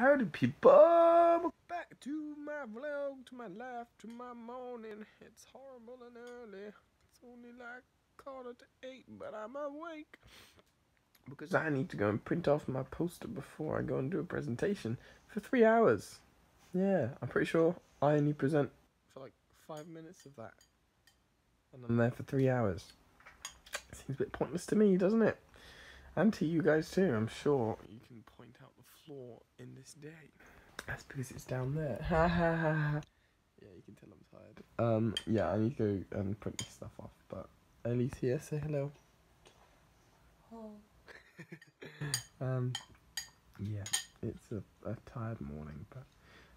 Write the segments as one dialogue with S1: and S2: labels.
S1: Howdy people, welcome back to my vlog, to my life, to my morning. It's horrible and early. It's only like quarter to eight, but I'm awake. Because I need to go and print off my poster before I go and do a presentation for three hours. Yeah, I'm pretty sure I only present for like five minutes of that. And I'm there for three hours. Seems a bit pointless to me, doesn't it? And to you guys too, I'm sure you can point out the flaw in this day. That's because it's down there. Ha ha ha ha. Yeah, you can tell I'm tired. Um, yeah, I need to go and print this stuff off, but Ellie's here, say hello. um, yeah, it's a, a tired morning, but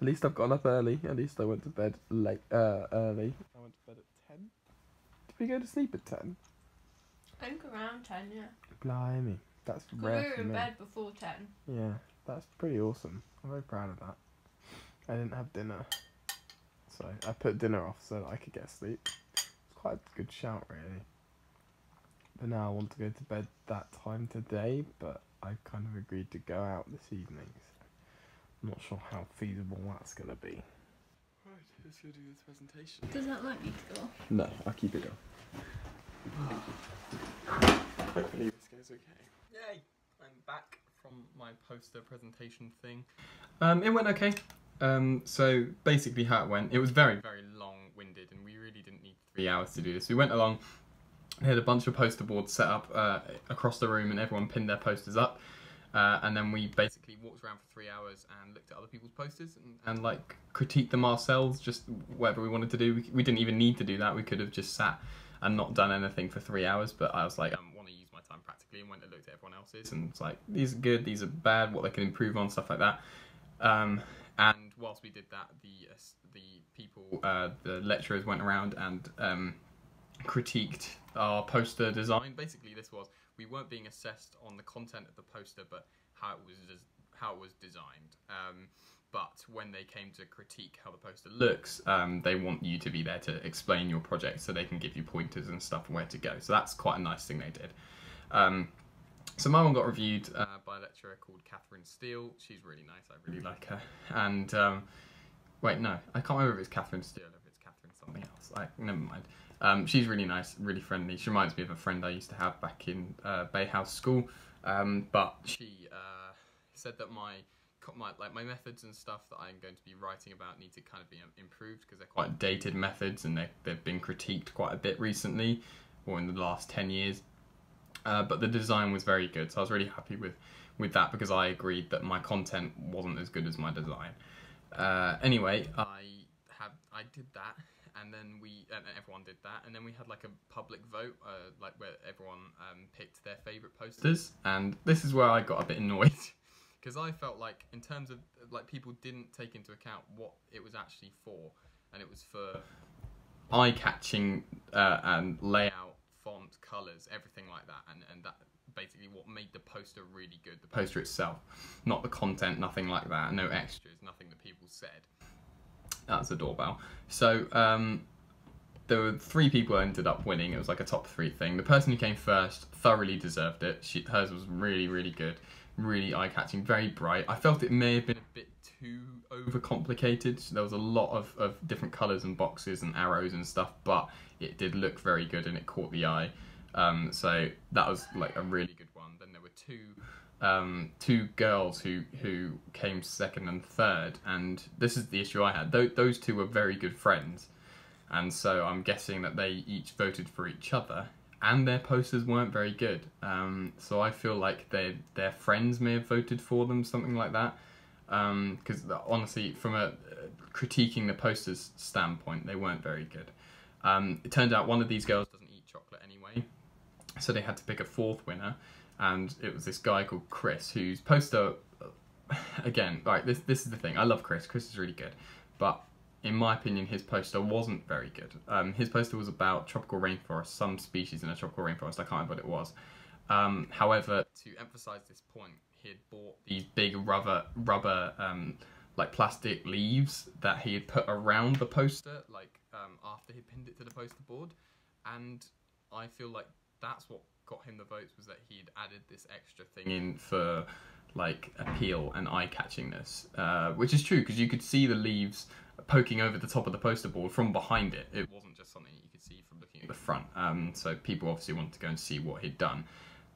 S1: at least I've gotten up early. At least I went to bed late, uh, early. I went to bed at 10. Did we go to sleep at 10?
S2: I think around 10, yeah.
S1: Blimey, that's
S2: 'Cause we
S1: rare
S2: were
S1: for
S2: in
S1: me.
S2: bed before 10.
S1: Yeah, that's pretty awesome. I'm very proud of that. I didn't have dinner, so I put dinner off so that I could get sleep. It's quite a good shout, really. But now I want to go to bed that time today, but I kind of agreed to go out this evening. So I'm not sure how feasible that's going to be. Right, let's go do this presentation.
S2: Does that light need to go off?
S1: No, I'll keep it on. Hopefully this goes okay. Yay! I'm back from my poster presentation thing. Um, it went okay. Um, so basically how it went, it was very, very long-winded and we really didn't need three hours to do this. We went along, we had a bunch of poster boards set up uh, across the room and everyone pinned their posters up. Uh, and then we basically walked around for three hours and looked at other people's posters and, and like critiqued them ourselves, just whatever we wanted to do. We, we didn't even need to do that. We could have just sat and not done anything for three hours. But I was like, I want to use my time practically and went and looked at everyone else's and it's like, these are good, these are bad, what they can improve on, stuff like that. Um, and whilst we did that, the uh, the people, uh, the lecturers went around and um, critiqued our poster design. Basically, this was we weren't being assessed on the content of the poster, but how it was how it was designed. Um, but when they came to critique how the poster looks, um, they want you to be there to explain your project, so they can give you pointers and stuff where to go. So that's quite a nice thing they did. Um, so my one got reviewed uh, by a lecturer called Catherine Steele. She's really nice. I really like her. And um, wait, no, I can't remember if it's Catherine Steele or if it's Catherine something else. I never mind. Um, she's really nice, really friendly. She reminds me of a friend I used to have back in uh, Bay House School. Um, but she uh, said that my my like my methods and stuff that I'm going to be writing about need to kind of be um, improved because they're quite dated methods and they they've been critiqued quite a bit recently or in the last ten years. Uh, but the design was very good, so I was really happy with with that because I agreed that my content wasn't as good as my design. Uh, anyway, I had I did that, and then we and everyone did that, and then we had like a public vote, uh, like where everyone um, picked their favorite posters, and this is where I got a bit annoyed because I felt like in terms of like people didn't take into account what it was actually for, and it was for eye-catching uh, and layout, font, colors, everything like that, and and that basically what made the poster really good. The poster itself, not the content, nothing like that, no extras, nothing that people said. That's a doorbell. So um, there were three people ended up winning. It was like a top three thing. The person who came first thoroughly deserved it. She, hers was really, really good, really eye-catching, very bright. I felt it may have been a bit too overcomplicated. There was a lot of, of different colours and boxes and arrows and stuff, but it did look very good and it caught the eye. Um, so that was like a really good one. Then there were two um, two girls who who came second and third, and this is the issue I had. Th- those two were very good friends, and so I'm guessing that they each voted for each other, and their posters weren't very good. Um, so I feel like their their friends may have voted for them, something like that. Because honestly, from a uh, critiquing the posters standpoint, they weren't very good. Um, it turned out one of these girls doesn't eat chocolate anyway, so they had to pick a fourth winner, and it was this guy called Chris, whose poster, again, right, this this is the thing. I love Chris. Chris is really good, but in my opinion, his poster wasn't very good. Um, his poster was about tropical rainforest, some species in a tropical rainforest. I can't remember what it was. Um, however, to emphasise this point, he had bought these big rubber rubber um, like plastic leaves that he had put around the poster, like um, after he pinned it to the poster board, and I feel like that's what got him the votes was that he'd added this extra thing in for like appeal and eye catchingness, uh, which is true because you could see the leaves poking over the top of the poster board from behind it. It wasn't just something you could see from looking at the front. Um, so people obviously wanted to go and see what he'd done,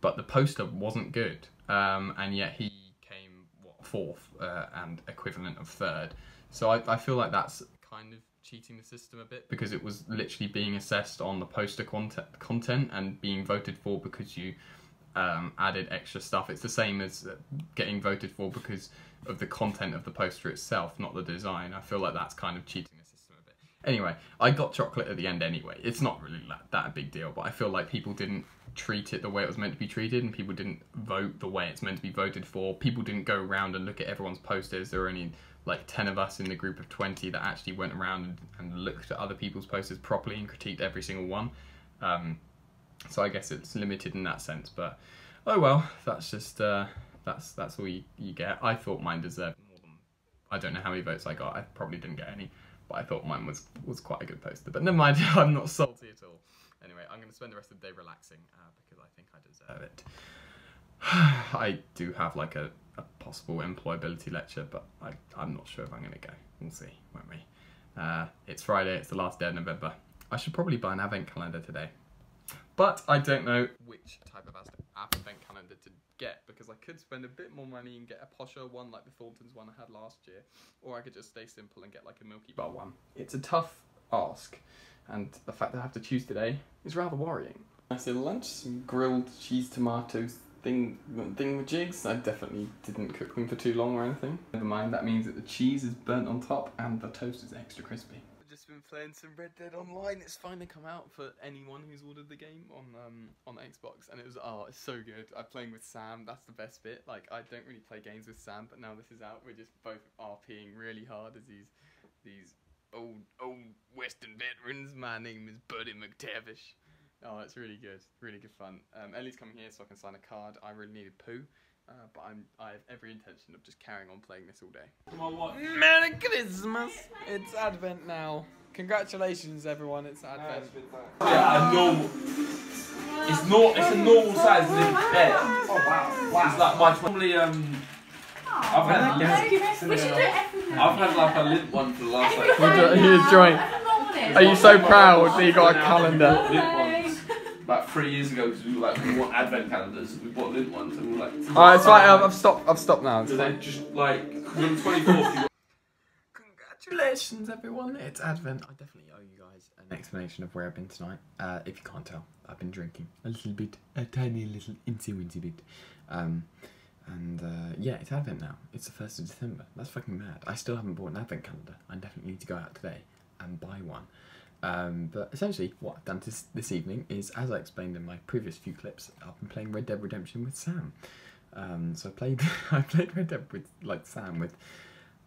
S1: but the poster wasn't good, um, and yet he came what fourth uh, and equivalent of third. So I, I feel like that's kind of cheating the system a bit because it was literally being assessed on the poster content, content and being voted for because you um, added extra stuff. It's the same as uh, getting voted for because of the content of the poster itself, not the design. I feel like that's kind of cheating the system a bit. Anyway, I got chocolate at the end anyway. It's not really that, that a big deal, but I feel like people didn't treat it the way it was meant to be treated and people didn't vote the way it's meant to be voted for. People didn't go around and look at everyone's posters. There were only like 10 of us in the group of 20 that actually went around and, and looked at other people's posters properly and critiqued every single one. Um, so I guess it's limited in that sense, but oh well, that's just uh, that's that's all you, you get. I thought mine deserved more than I don't know how many votes I got. I probably didn't get any, but I thought mine was was quite a good poster. But never mind, I'm not salty at all. Anyway, I'm going to spend the rest of the day relaxing uh, because I think I deserve it. I do have like a, a possible employability lecture, but I, I'm not sure if I'm going to go. We'll see, won't we? Uh, it's Friday, it's the last day of November. I should probably buy an advent calendar today. But I don't know which type of advent calendar to get because I could spend a bit more money and get a posher one like the Thorntons one I had last year, or I could just stay simple and get like a Milky Bar one. It's a tough ask, and the fact that I have to choose today is rather worrying. I said lunch, some grilled cheese tomatoes thing thing with jigs. I definitely didn't cook them for too long or anything. Never mind, that means that the cheese is burnt on top and the toast is extra crispy. Just been playing some Red Dead Online. It's finally come out for anyone who's ordered the game on um on Xbox, and it was oh, it's so good. I'm playing with Sam. That's the best bit. Like I don't really play games with Sam, but now this is out, we're just both RPing really hard as these these old old Western veterans. My name is Buddy McTavish. Oh, it's really good, really good fun. Um, Ellie's coming here so I can sign a card. I really needed poo, uh, but I'm I have every intention of just carrying on playing this all day. Merry Christmas! It's Advent now. Congratulations, everyone! It's Advent.
S3: Yeah, a normal. It's not. It's a normal size little bed. Oh wow! Wow. It's like my normally um. I've had Lindt.
S2: We should do it.
S3: I've had like a Lindt one for the last like.
S2: Every
S1: Would you-
S2: morning.
S1: you join?
S2: Every morning.
S1: Are you so proud that you got a
S3: Yeah.
S1: calendar?
S3: Lindt ones. About three years ago, because we were like we want advent calendars. We bought Lindt ones, and we were like.
S1: Alright, it's fine. I've, I've stopped. I've stopped now. It's
S3: So
S1: fine.
S3: then just like on the twenty fourth,
S1: Congratulations, everyone! It's Advent. I definitely owe you guys an explanation of where I've been tonight. Uh, if you can't tell, I've been drinking a little bit, a tiny little insy wincy bit. Um, and uh, yeah, it's Advent now. It's the first of December. That's fucking mad. I still haven't bought an Advent calendar. I definitely need to go out today and buy one. Um, but essentially, what I've done this, this evening is, as I explained in my previous few clips, I've been playing Red Dead Redemption with Sam. Um, so I played, I played Red Dead with like Sam with,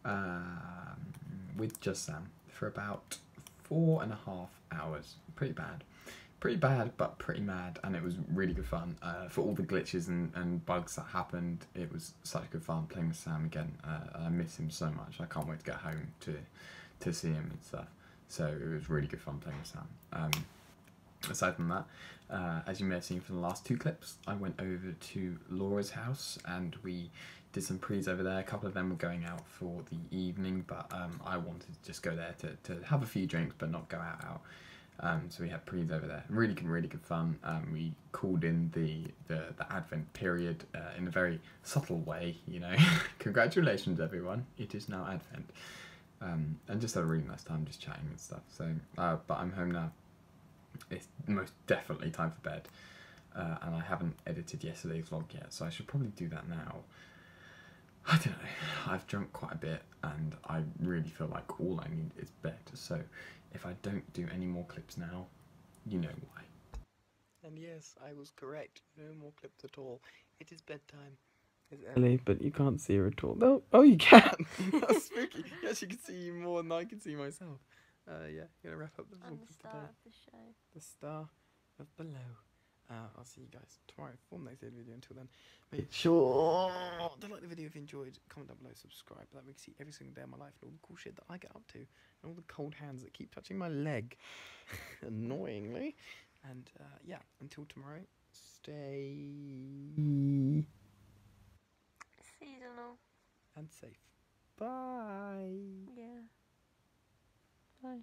S1: um, with just Sam for about four and a half hours. Pretty bad, pretty bad, but pretty mad, and it was really good fun. Uh, for all the glitches and, and bugs that happened, it was such good fun playing with Sam again. Uh, I miss him so much. I can't wait to get home to to see him and stuff. So it was really good fun playing with Sam. Um, aside from that, uh, as you may have seen from the last two clips, I went over to Laura's house and we did some pre's over there. A couple of them were going out for the evening, but um, I wanted to just go there to, to have a few drinks but not go out out. Um, so we had pre's over there. Really good, really good fun. Um, we called in the, the, the Advent period uh, in a very subtle way, you know. Congratulations, everyone. It is now Advent. Um, and just had a really nice time just chatting and stuff. So, uh, but I'm home now. It's most definitely time for bed, uh, and I haven't edited yesterday's vlog yet, so I should probably do that now. I don't know. I've drunk quite a bit, and I really feel like all I need is bed. So, if I don't do any more clips now, you know why. And yes, I was correct. No more clips at all. It is bedtime. It's Ellie, but you can't see her at all. No, oh, you can. That's spooky. You actually can see you more than I can see myself. Uh, yeah, gonna wrap up the vlog
S2: I'm the
S1: for
S2: star
S1: today.
S2: of the show.
S1: The star of below. Uh, I'll see you guys tomorrow for the next video. Until then, make sure to like the video if you enjoyed. Comment down below, subscribe. That way you can see every single day of my life and all the cool shit that I get up to, and all the cold hands that keep touching my leg, annoyingly. And uh, yeah, until tomorrow, stay.
S3: Know.
S1: and safe. Bye.
S3: Yeah. Bye.